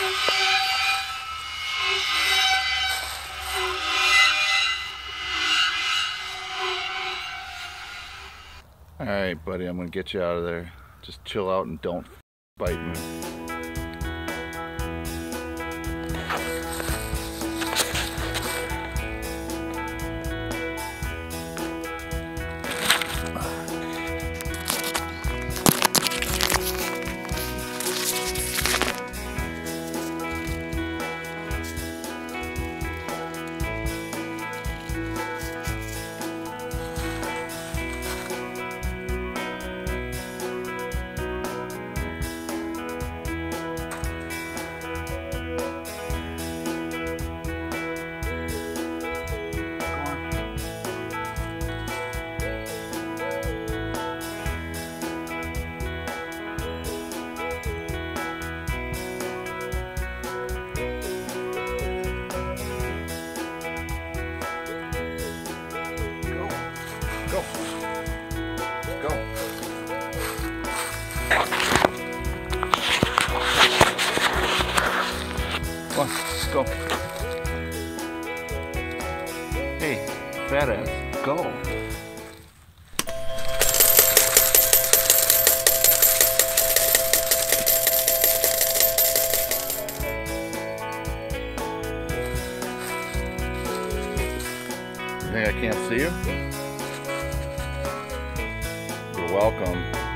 All right, buddy, I'm gonna get you out of there. Just chill out and don't bite me. Go. Go. Come on, go. Hey, fat go. You think I can't see you? welcome.